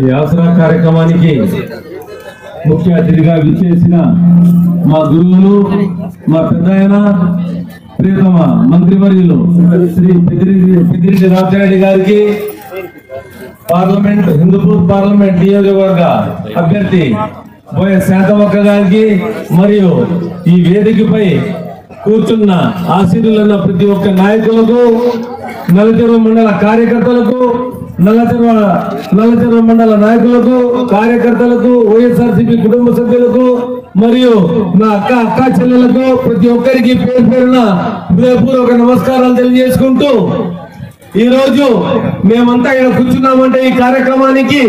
ఈ ఆసరా కార్యక్రమానికి ముఖ్య అతిథిగా విచ్చేసిన మా గురువులు మా పెద్దాయన ప్రియతమ మంత్రివర్యులు శ్రీ పెద్దిరెడ్డి రాజారెడ్డి గారికి పార్లమెంట్ హిందూపూర్ పార్లమెంట్ నియోజకవర్గ అభ్యర్థి బోయ శాంతమక్క గారికి మరియు ఈ వేదికపై కూర్చున్న ఆశీర్వులున్న ప్రతి ఒక్క నాయకులకు నల్లచెరువు మండల కార్యకర్తలకు నల్లచెరువు నల్లచెరువు మండల నాయకులకు కార్యకర్తలకు వైఎస్ఆర్సీపీ కుటుంబ సభ్యులకు మరియు నా అక్క అక్క చెల్లెలకు ప్రతి ఒక్కరికి పేరు పేరున హృదయపూర్వక నమస్కారాలు తెలియజేసుకుంటూ ఈ రోజు మేమంతా ఇక్కడ కూర్చున్నామంటే ఈ కార్యక్రమానికి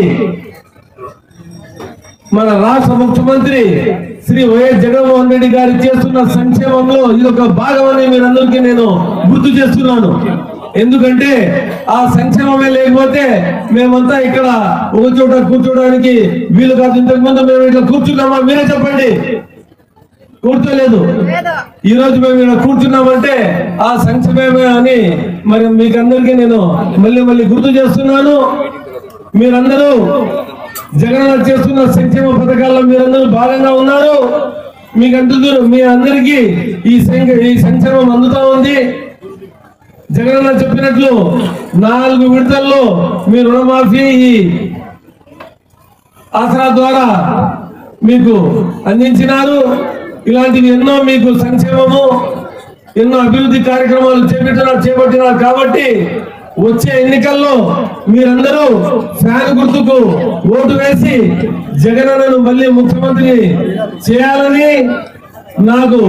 మన రాష్ట్ర ముఖ్యమంత్రి శ్రీ వైఎస్ జగన్మోహన్ రెడ్డి గారు చేస్తున్న సంక్షేమంలో ఇది ఒక భాగమని మీరందరికీ నేను గుర్తు చేస్తున్నాను. ఎందుకంటే ఆ సంక్షేమమే లేకపోతే మేమంతా ఇక్కడ ఒక చోట కూర్చోడానికి వీలు కాదు. ఇంతకు ముందు మేము ఇట్లా కూర్చున్నామా? మీరే చెప్పండి. కూర్చోలేదు ఈ రోజు మేము ఇక్కడ కూర్చున్నామంటే ఆ సంక్షేమమే అని మరి మీకు అందరికీ నేను మళ్ళీ మళ్ళీ గుర్తు చేస్తున్నాను. మీరందరూ జగన్ చేస్తున్న సంక్షేమ పథకాల్లో మీరందరూ భాగంగా ఉన్నారు. మీకు అంటున్నారు మీ అందరికీ ఈ సంక్షేమం అందుతా ఉంది. జగన్ చెప్పినట్లు నాలుగు విడతల్లో మీ రుణమాఫీ ఆసరా ద్వారా మీకు అందించినారు. ఇలాంటివి ఎన్నో మీకు సంక్షేమము ఎన్నో అభివృద్ధి కార్యక్రమాలు చేపట్టినారు చేపట్టినారు కాబట్టి వచ్చే ఎన్నికల్లో మీరందరూ ఫ్యాన్ గుర్తుకు ఓటు వేసి జగనన్నను మళ్ళీ ముఖ్యమంత్రి చేయాలని నాకు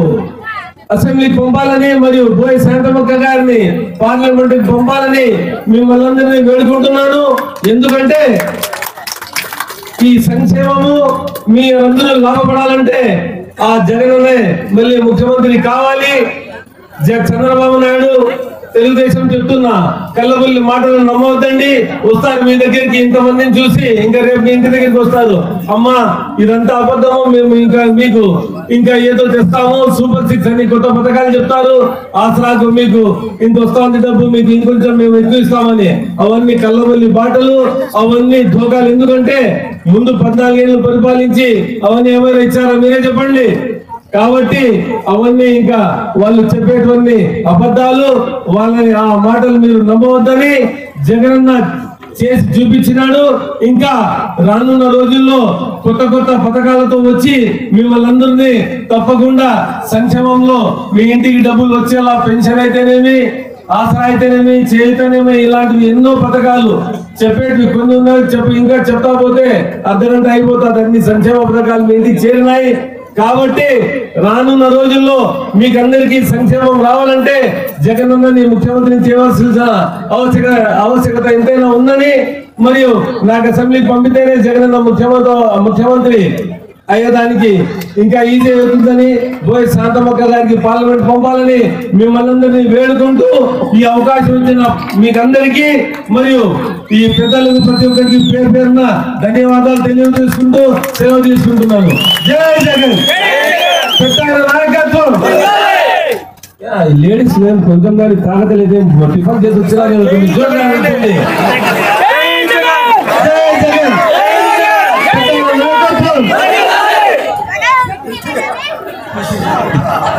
అసెంబ్లీ పంపాలని మరియు బోయ్ శాంతమక్క గారిని పార్లమెంట్ పంపాలని మిమ్మల్ని అందరినీ వేడుకుంటున్నాను. ఎందుకంటే ఈ సంక్షేమము మీ అందరూ లాభపడాలంటే ఆ జగనన్నే మళ్ళీ ముఖ్యమంత్రి కావాలి. జ- చంద్రబాబు నాయుడు తెలుగుదేశం చెప్తున్నా కళ్ళబుల్లి మాటలు నమ్మవద్దండి. వస్తారు మీ దగ్గరికి ఇంతమందిని చూసి ఇంకా రేపు మీ ఇంటి దగ్గరికి వస్తారు. అమ్మా ఇదంతా అబద్ధము మేము ఇంకా మీకు ఇంకా ఏదో తెస్తాము సూపర్ సిక్స్ అని కొత్త పథకాలు చెప్తారు. ఆసరాకు మీకు ఇంత వస్తుంది డబ్బు మీకు ఇంకొంచెం మేము ఎక్కువ ఇస్తామని. అవన్నీ కళ్ళబుల్లి బాటలు అవన్నీ ధోకాలు. ఎందుకంటే ముందు పద్నాలుగేళ్ళు పరిపాలించి అవన్నీ ఏమైనా ఇచ్చారా మీరే చెప్పండి. కాబట్టి అవన్నీ ఇంకా వాళ్ళు చెప్పేటువంటి అబద్ధాలు వాళ్ళని ఆ మాటలు మీరు నమ్మవద్దని జగనన్న చేసి చూపించినాడు. ఇంకా రానున్న రోజుల్లో కొత్త కొత్త పథకాలతో వచ్చి మిమ్మల్ని అందరినీ తప్పకుండా సంక్షేమంలో మీ ఇంటికి డబ్బులు వచ్చేలా పెన్షన్ అయితేనేమి ఆసరా అయితేనేమి చేయితేనేమి ఇలాంటివి ఎన్నో పథకాలు చెప్పేటివి కొన్ని ఉన్నాయి. చెప్పి ఇంకా చెప్తా పోతే అర్ధగంట అయిపోతుంది. అన్ని సంక్షేమ పథకాలు మీ ఇంటికి చేరినాయి. కాబట్టి రానున్న రోజుల్లో మీకు అందరికీ సంక్షేమం రావాలంటే జగనన్నని ముఖ్యమంత్రిని చేయవలసిన ఆవశ్యక ఆవశ్యకత ఎంతైనా ఉందని మరియు నాకు అసెంబ్లీకి పంపితేనే జగనన్న ముఖ్యమంత్రి ముఖ్యమంత్రి అయ్యేదానికి ఇంకా ఈజీ అవుతుందని బోయ్ శాంతమక్క గారికి పార్లమెంట్ పంపాలని మిమ్మల్ని అందరినీ వేడుకుంటూ ఈ అవకాశం ఇచ్చిన మీకందరికీ మరియు ఈ పెద్దలకు ప్రతి ఒక్కరికి పేరు పేరున ధన్యవాదాలు తెలియజేసుకుంటూ సెలవు తీసుకుంటున్నాను. జై జగన్! నాయకత్వం? యా, లేడీస్ మేము కొంచెం దాని తాగతలేదే టిఫిన్ చేసి వచ్చినా Oh,